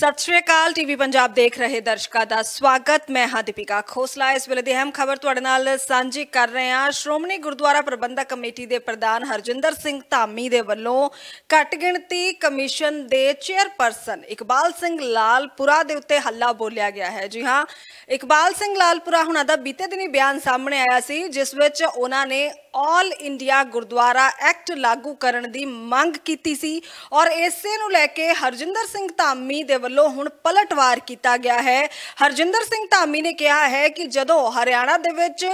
ਸਤਿ ਸ਼੍ਰੀ ਅਕਾਲ ਟੀਵੀ ਪੰਜਾਬ ਦੇਖ ਰਹੇ ਦਰਸ਼ਕਾਂ ਦਾ ਸਵਾਗਤ। ਮੈਂ ਹਾਂ ਦੀਪਿਕਾ ਖੋਸਲਾ। ਇਸ ਵੇਲੇ ਦੀ ਅਹਿਮ ਖਬਰ ਤੁਹਾਡੇ ਨਾਲ ਸਾਂਝੀ ਕਰ ਰਹੇ ਹਾਂ। ਸ਼੍ਰੋਮਣੀ ਗੁਰਦੁਆਰਾ ਪ੍ਰਬੰਧਕ ਕਮੇਟੀ ਦੇ ਪ੍ਰਧਾਨ ਹਰਜਿੰਦਰ ਸਿੰਘ ਧਾਮੀ ਦੇ ਵੱਲੋਂ ਘੱਟ ਗਿਣਤੀ ਕਮਿਸ਼ਨ ਦੇ ਚੇਅਰਪਰਸਨ ਇਕਬਾਲ ਸਿੰਘ ਲਾਲਪੁਰਾ ਦੇ ਉੱਤੇ ਹੱਲਾ ਬੋਲਿਆ ਗਿਆ ਹੈ। ਜੀ ਹਾਂ, ਇਕਬਾਲ ਸਿੰਘ ਲਾਲਪੁਰਾ ਹੁਣਾਂ ਦਾ ਬੀਤੇ ਦਿਨੀ ਬਿਆਨ ਸਾਹਮਣੇ ਆਇਆ ਸੀ, ਜਿਸ ਵਿੱਚ ਉਹਨਾਂ ਨੇ ਆਲ ਇੰਡੀਆ ਗੁਰਦੁਆਰਾ ਐਕਟ ਲਾਗੂ ਕਰਨ ਦੀ ਮੰਗ ਕੀਤੀ ਸੀ ਔਰ ਇਸੇ ਨੂੰ ਲੈ ਕੇ ਹਰਜਿੰਦਰ ਸਿੰਘ ਧਾਮੀ ਦੇ ਵੱਲੋਂ ਹੁਣ ਪਲਟਵਾਰ ਕੀਤਾ ਗਿਆ ਹੈ। ਹਰਜਿੰਦਰ ਸਿੰਘ ਧਾਮੀ ਨੇ ਕਿਹਾ ਹੈ ਕਿ ਜਦੋਂ ਹਰਿਆਣਾ ਦੇ ਵਿੱਚ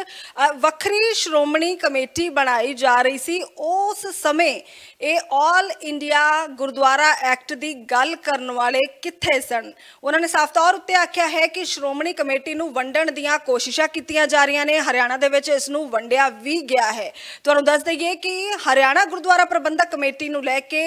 ਵੱਖਰੀ ਸ਼੍ਰੋਮਣੀ ਕਮੇਟੀ ਬਣਾਈ ਜਾ ਰਹੀ ਸੀ, ਉਸ ਸਮੇਂ ਇਹ ਆਲ ਇੰਡੀਆ ਗੁਰਦੁਆਰਾ ਐਕਟ ਦੀ ਗੱਲ ਕਰਨ ਵਾਲੇ ਕਿੱਥੇ ਸਨ? ਉਹਨਾਂ ਨੇ ਸਾਫ਼ ਤੌਰ ਉੱਤੇ ਆਖਿਆ ਹੈ ਕਿ ਸ਼੍ਰੋਮਣੀ ਕਮੇਟੀ ਨੂੰ ਵੰਡਣ ਦੀਆਂ ਕੋਸ਼ਿਸ਼ਾਂ ਕੀਤੀਆਂ ਜਾ ਰਹੀਆਂ ਨੇ। ਹਰਿਆਣਾ ਦੇ ਵਿੱਚ ਇਸ ਨੂੰ ਵੰਡਿਆ ਵੀ ਗਿਆ ਹੈ। ਤੁਹਾਨੂੰ ਦੱਸ ਦਈਏ ਕਿ ਹਰਿਆਣਾ ਗੁਰਦੁਆਰਾ ਪ੍ਰਬੰਧਕ ਕਮੇਟੀ ਨੂੰ ਲੈ ਕੇ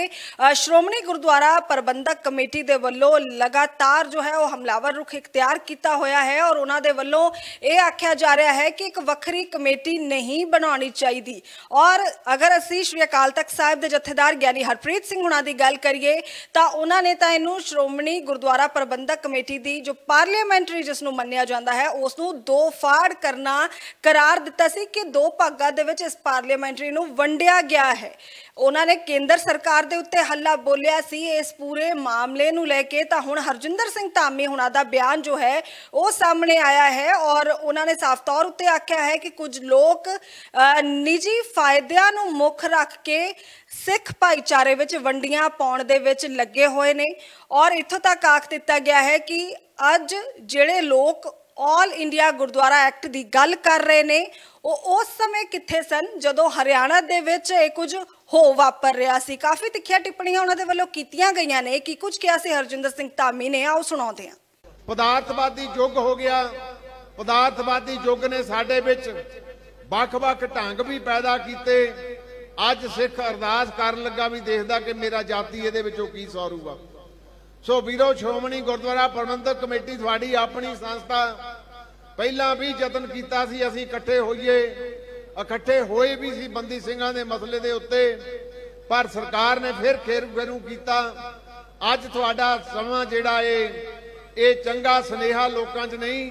ਸ਼੍ਰੋਮਣੀ ਗੁਰਦੁਆਰਾ ਪ੍ਰਬੰਧਕ ਕਮੇਟੀ ਦੇ ਵੱਲੋਂ ਲਗਾਤਾਰ ਜੋ ਹੈ ਉਹ ਹਮਲਾਵਰ ਰੁਖ ਇਖਤਿਆਰ ਕੀਤਾ ਹੋਇਆ ਹੈ ਔਰ ਉਹਨਾਂ ਦੇ ਵੱਲੋਂ ਇਹ ਆਖਿਆ ਜਾ ਰਿਹਾ ਹੈ ਕਿ ਇੱਕ ਵੱਖਰੀ ਕਮੇਟੀ ਨਹੀਂ ਬਣਾਉਣੀ ਚਾਹੀਦੀ। ਔਰ ਅਗਰ ਅਸੀਂ ਸ਼੍ਰੀ ਅਕਾਲ ਤਖਤ ਸਾਹਿਬ ਦੇ ਜਥੇਦਾਰ ਗਿਆਨੀ ਹਰਪ੍ਰੀਤ ਸਿੰਘ ਹੁਣਾਂ ਦੀ ਗੱਲ ਕਰੀਏ, ਤਾਂ ਉਹਨਾਂ ਨੇ ਤਾਂ ਇਹਨੂੰ ਸ਼੍ਰੋਮਣੀ ਗੁਰਦੁਆਰਾ ਪ੍ਰਬੰਧਕ ਕਮੇਟੀ ਦੀ ਜੋ ਪਾਰਲੀਮੈਂਟਰੀ ਜਿਸ ਨੂੰ ਮੰਨਿਆ ਜਾਂਦਾ ਹੈ ਉਸ ਨੂੰ ਦੋ ਫਾੜ ਕਰਨਾ ਕਰਾਰ ਦਿੱਤਾ ਸੀ ਕਿ ਦੋ ਭਾਗਾਂ ਦੇ ਵਿੱਚ ਇਸ ਪਾਰਲੀਮੈਂਟਰੀ ਨੂੰ ਵੰਡਿਆ ਗਿਆ ਹੈ। ਉਹਨਾਂ ਨੇ ਕੇਂਦਰ ਸਰਕਾਰ ਦੇ ਉੱਤੇ ਹੱਲਾ ਬੋਲਿਆ ਸੀ, ਇਸ ਪੂਰੇ ਮਾਮਲੇ ਨੂੰ ਲੈ ਕੇ ਤਾਂ ਹੁਣ ਹਰਜਿੰਦਰ ਸਿੰਘ ਧਾਮੀ ਹੁਣਾਂ ਦਾ ਬਿਆਨ ਜੋ ਹੈ ਉਹ ਸਾਹਮਣੇ ਆਇਆ ਹੈ ਔਰ ਉਹਨਾਂ ਨੇ ਸਾਫ਼ ਤੌਰ ਉੱਤੇ ਆਖਿਆ ਹੈ ਕਿ ਕੁਝ ਲੋਕ ਅ, ਨਿੱਜੀ ਫਾਇਦਿਆਂ ਨੂੰ ਮੁੱਖ ਰੱਖ ਕੇ ਸਿੱਖ ਭਾਈਚਾਰੇ ਵਿੱਚ ਵੰਡੀਆਂ ਪਾਉਣ ਦੇ ਵਿੱਚ ਲੱਗੇ ਹੋਏ ਨੇ ਔਰ ਇੱਥੋਂ ਤੱਕ ਆਖ ਦਿੱਤਾ ਗਿਆ ਹੈ ਕਿ ਅੱਜ ਜਿਹੜੇ ਲੋਕ ਆਲ ਇੰਡੀਆ ਗੁਰਦੁਆਰਾ ਐਕਟ ਦੀ ਗੱਲ ਕਰ ਰਹੇ ਨੇ। ਉਹ ਉਸ ਸਮੇਂ ਕਿੱਥੇ ਸਨ? ਜਦੋਂ ਹਰਿਆਣਾ ਦੇ ਵਿੱਚ ਇਹ ਕੁਝ ਹੋ ਵਾਪਰ ਰਿਹਾ ਸੀ। ਕਾਫੀ ਤਿੱਖੀਆਂ ਟਿੱਪਣੀਆਂ ਉਹਨਾਂ ਦੇ ਵੱਲੋਂ ਕੀਤੀਆਂ ਗਈਆਂ ਨੇ। ਕੀ ਕੁਝ ਕਿਹਾ ਸੀ ਹਰਜਿੰਦਰ ਸਿੰਘ ਧਾਮੀ ਨੇ? ਆਓ ਸੁਣਾਉਂਦੇ ਹਾਂ। ਪਦਾਰਥਵਾਦੀ ਯੁੱਗ ਹੋ ਗਿਆ। ਪਦਾਰਥਵਾਦੀ ਯੁੱਗ ਨੇ ਸਾਡੇ ਵਿੱਚ ਵੱਖ-ਵੱਖ ਢੰਗ ਵੀ ਪੈਦਾ ਕੀਤੇ। ਅੱਜ ਸਿੱਖ ਅਰਦਾਸ ਕਰਨ ਲੱਗਾ ਵੀ ਦੇਖਦਾ ਕਿ ਮੇਰਾ ਜਾਤੀ ਇਹਦੇ ਵਿੱਚੋਂ ਕੀ ਸੌਰੂਗਾ। ਸੋ ਵੀਰੋ, ਸ਼੍ਰੋਮਣੀ ਗੁਰਦੁਆਰਾ ਪ੍ਰਬੰਧਕ ਕਮੇਟੀ, ਤੁਹਾਡੀ ਆਪਣੀ ਸੰਸਥਾ ਪਹਿਲਾਂ ਵੀ ਯਤਨ ਕੀਤਾ ਸੀ, ਅਸੀਂ ਇਕੱਠੇ ਹੋਈਏ। ਇਕੱਠੇ ਹੋਏ ਵੀ ਸੀ ਬੰਦੀ ਸਿੰਘਾਂ ਦੇ ਮਸਲੇ ਦੇ ਉੱਤੇ, ਪਰ ਸਰਕਾਰ ਨੇ ਫਿਰ ਖੇਰ ਫੇਰੂ ਕੀਤਾ। ਅੱਜ ਤੁਹਾਡਾ ਸਮਾਂ ਜਿਹੜਾ ਏ, ਇਹ ਚੰਗਾ ਸਨੇਹਾ ਲੋਕਾਂ 'ਚ ਨਹੀਂ,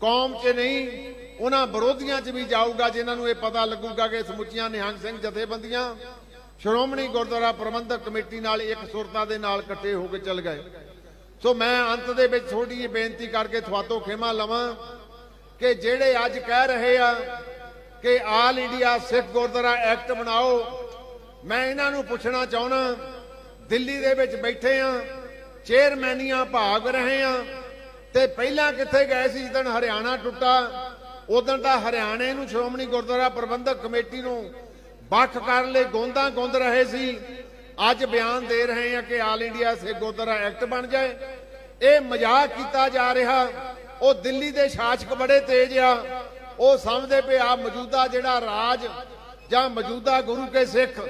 ਕੌਮ 'ਚ ਨਹੀਂ, ਉਹਨਾਂ ਵਿਰੋਧੀਆਂ 'ਚ ਵੀ ਜਾਊਗਾ, ਜਿਨ੍ਹਾਂ ਨੂੰ ਇਹ ਪਤਾ ਲੱਗੂਗਾ ਕਿ ਸਮੁੱਚੀਆਂ ਨਿਹੰਗ ਸਿੰਘ ਜਥੇਬੰਦੀਆਂ, ਸ਼੍ਰੋਮਣੀ ਗੁਰਦੁਆਰਾ ਪ੍ਰਬੰਧਕ ਕਮੇਟੀ ਨਾਲ ਇੱਕ ਸੁਰਤਾ ਦੇ ਨਾਲ ਇਕੱਠੇ ਹੋ ਕੇ ਚੱਲ ਗਏ। ਸੋ ਮੈਂ ਅੰਤ ਦੇ ਵਿੱਚ ਥੋੜੀ ਜਿਹੀ ਬੇਨਤੀ ਕਰਕੇ ਤੁਹਾਤੋਂ ਖਿਮਾ ਲਵਾਂ ਕਿ ਜਿਹੜੇ ਅੱਜ ਕਹਿ ਰਹੇ ਆ ਕਿ all India Sikh Gurdwara act ਬਣਾਓ, ਮੈਂ ਇਹਨਾਂ ਨੂੰ ਪੁੱਛਣਾ ਚਾਹਣਾ ਦਿੱਲੀ ਦੇ ਵਿੱਚ ਬੈਠੇ ਆ, ਚੇਅਰਮੈਨੀਆਂ ਭਾਗ ਰਹੇ ਆ, ਤੇ ਪਹਿਲਾਂ ਕਿੱਥੇ ਗਏ ਸੀ ਜਦੋਂ ਹਰਿਆਣਾ ਟੁੱਟਾ, ਉਦੋਂ ਤਾਂ ਹਰਿਆਣੇ ਨੂੰ ਸ਼੍ਰੋਮਣੀ ਗੁਰਦੁਆਰਾ ਪ੍ਰਬੰਧਕ ਕਮੇਟੀ ਨੂੰ ਵੱਖ ਕਰਨ ਲਈ ਗੋਂਦਾ ਗੁੰਦ ਰਹੇ ਸੀ। ਅੱਜ ਬਿਆਨ ਦੇ ਰਹੇ ਆ ਕਿ all India Sikh Gurdwara act ਬਣ ਜਾਏ। ਇਹ ਮਜ਼ਾਕ ਕੀਤਾ ਜਾ ਰਿਹਾ ਉਹ ਦਿੱਲੀ ਦੇ ਸ਼ਾਸਕ ਬੜੇ ਤੇਜ਼ ਆ। ਉਹ ਸਮਝਦੇ ਪਏ ਆ ਮੌਜੂਦਾ ਜਿਹੜਾ ਰਾਜ ਜਾਂ ਮੌਜੂਦਾ ਗੁਰੂ ਕੇ ਸਿੱਖ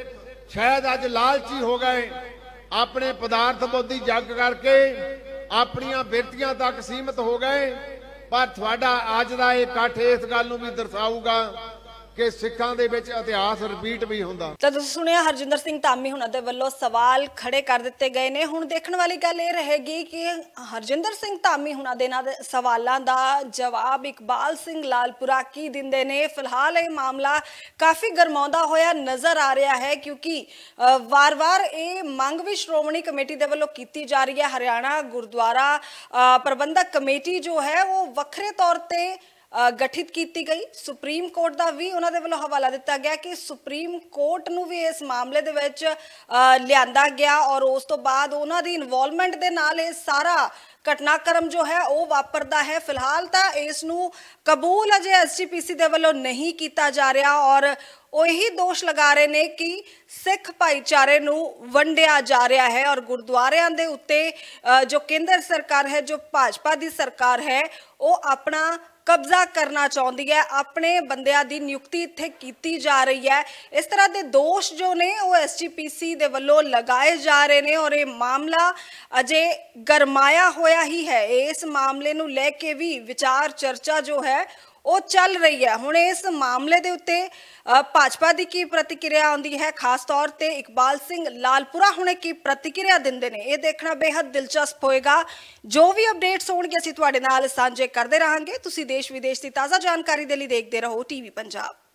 ਸ਼ਾਇਦ ਅੱਜ ਲਾਲਚੀ ਹੋ ਗਏ। ਆਪਣੇ ਪਦਾਰਥ ਬੋਧੀ ਜੱਗ ਕਰਕੇ ਆਪਣੀਆਂ ਬਿਰਤੀਆਂ ਤੱਕ ਸੀਮਤ ਹੋ ਗਏ। ਪਰ ਤੁਹਾਡਾ ਅੱਜ ਦਾ ਇਹ ਇਕੱਠ ਇਸ ਗੱਲ ਨੂੰ ਵੀ ਦਰਸਾਊਗਾ ਕਿ ਸਿੱਖਾਂ ਦੇ ਵਿੱਚ ਇਤਿਹਾਸ ਰਿਪੀਟ ਵੀ ਹੁੰਦਾ। ਤਾਂ ਤੁਸੀਂ ਸੁਣਿਆ, ਹਰਜਿੰਦਰ ਸਿੰਘ ਧਾਮੀ ਹੁਣਾਂ ਦੇ ਵੱਲੋਂ ਸਵਾਲ ਖੜੇ ਕਰ ਦਿੱਤੇ ਗਏ ਨੇ। ਹੁਣ ਦੇਖਣ ਵਾਲੀ ਗੱਲ ਇਹ ਰਹੇਗੀ ਕਿ ਹਰਜਿੰਦਰ ਸਿੰਘ ਧਾਮੀ ਹੁਣਾਂ ਦੇ ਨਾਲ ਸਵਾਲਾਂ ਦਾ ਜਵਾਬ ਇਕਬਾਲ ਸਿੰਘ ਲਾਲਪੁਰਾ ਕੀ ਦਿੰਦੇ ਨੇ? ਫਿਲਹਾਲ ਇਹ ਮਾਮਲਾ ਕਾਫੀ ਗਰਮਾਉਂਦਾ ਹੋਇਆ ਨਜ਼ਰ ਆ ਰਿਹਾ ਹੈ, ਕਿਉਂਕਿ ਵਾਰ-ਵਾਰ ਇਹ ਮੰਗ ਵੀ ਸ਼੍ਰੋਮਣੀ ਕਮੇਟੀ ਦੇ ਵੱਲੋਂ ਕੀਤੀ ਜਾ ਰਹੀ ਹੈ। ਹਰਿਆਣਾ ਗੁਰਦੁਆਰਾ ਪ੍ਰਬੰਧਕ ਕਮੇਟੀ ਜੋ ਹੈ, ਉਹ ਵੱਖਰੇ ਤੌਰ ਤੇ ਗਠਿਤ ਕੀਤੀ ਗਈ। ਸੁਪਰੀਮ ਕੋਰਟ ਦਾ ਵੀ ਉਹਨਾਂ ਦੇ ਵੱਲੋਂ ਹਵਾਲਾ ਦਿੱਤਾ ਗਿਆ ਕਿ ਸੁਪਰੀਮ ਕੋਰਟ ਨੂੰ ਵੀ ਇਸ ਮਾਮਲੇ ਦੇ ਵਿੱਚ ਲਿਆਂਦਾ ਗਿਆ ਔਰ ਉਸ ਤੋਂ ਬਾਅਦ ਉਹਨਾਂ ਦੀ ਇਨਵੋਲਵਮੈਂਟ ਦੇ ਨਾਲ ਇਹ ਸਾਰਾ ਘਟਨਾਕ੍ਰਮ ਜੋ ਹੈ ਉਹ ਵਾਪਰਦਾ ਹੈ। ਫਿਲਹਾਲ ਤਾਂ ਇਸ ਨੂੰ ਕਬੂਲ ਅਜੇ ਐਸਜੀਪੀਸੀ ਦੇ ਵੱਲੋਂ ਨਹੀਂ ਕੀਤਾ ਜਾ ਰਿਹਾ ਔਰ ਉਹ ਇਹੀ ਦੋਸ਼ ਲਗਾ ਰਹੇ ਨੇ ਕਿ ਸਿੱਖ ਭਾਈਚਾਰੇ ਨੂੰ ਵੰਡਿਆ ਜਾ ਰਿਹਾ ਹੈ ਔਰ ਗੁਰਦੁਆਰਿਆਂ ਦੇ ਉੱਤੇ ਜੋ ਕੇਂਦਰ ਸਰਕਾਰ ਹੈ, ਜੋ ਭਾਜਪਾ ਦੀ ਸਰਕਾਰ ਹੈ, ਉਹ ਆਪਣਾ ਕਬਜ਼ਾ ਕਰਨਾ ਚਾਹੁੰਦੀ ਹੈ, ਆਪਣੇ ਬੰਦਿਆਂ ਦੀ ਨਿਯੁਕਤੀ ਇੱਥੇ ਕੀਤੀ ਜਾ ਰਹੀ ਹੈ। ਇਸ ਤਰ੍ਹਾਂ ਦੇ ਦੋਸ਼ ਜੋ ਨੇ, ਉਹ ਐਸਜੀਪੀਸੀ ਦੇ ਵੱਲੋਂ ਲਗਾਏ ਜਾ ਰਹੇ ਨੇ ਔਰ ਇਹ ਮਾਮਲਾ ਅਜੇ ਗਰਮਾਇਆ ਹੋਇਆ ਹੀ ਹੈ। ਇਸ ਮਾਮਲੇ ਨੂੰ ਲੈ ਕੇ ਵੀ ਵਿਚਾਰ ਚਰਚਾ ਜੋ ਹੈ ਉਹ ਚੱਲ ਰਹੀ ਹੈ। ਹੁਣ ਇਸ ਮਾਮਲੇ ਦੇ ਉੱਤੇ ਅ, ਭਾਜਪਾ ਦੀ ਕੀ ਪ੍ਰਤੀਕਿਰਿਆ ਆਉਂਦੀ ਹੈ? ਖਾਸ ਤੌਰ ਤੇ ਇਕਬਾਲ ਸਿੰਘ ਲਾਲਪੁਰਾ ਹੁਣੇ ਕੀ ਪ੍ਰਤੀਕਿਰਿਆ ਦਿੰਦੇ ਨੇ? ਇਹ ਦੇਖਣਾ ਬੇहद ਦਿਲਚਸਪ ਹੋਏਗਾ। ਜੋ ਵੀ ਅਪਡੇਟਸ ਹੋਣਗੇ ਅਸੀਂ ਤੁਹਾਡੇ ਨਾਲ ਸਾਂਝੇ ਕਰਦੇ ਰਹਾਂਗੇ। ਤੁਸੀਂ ਦੇਸ਼ ਵਿਦੇਸ਼ ਦੀ ਤਾਜ਼ਾ ਜਾਣਕਾਰੀ ਦੇ ਲਈ ਦੇਖਦੇ ਰਹੋ। ਟੀਵੀ ਪੰਜਾਬ।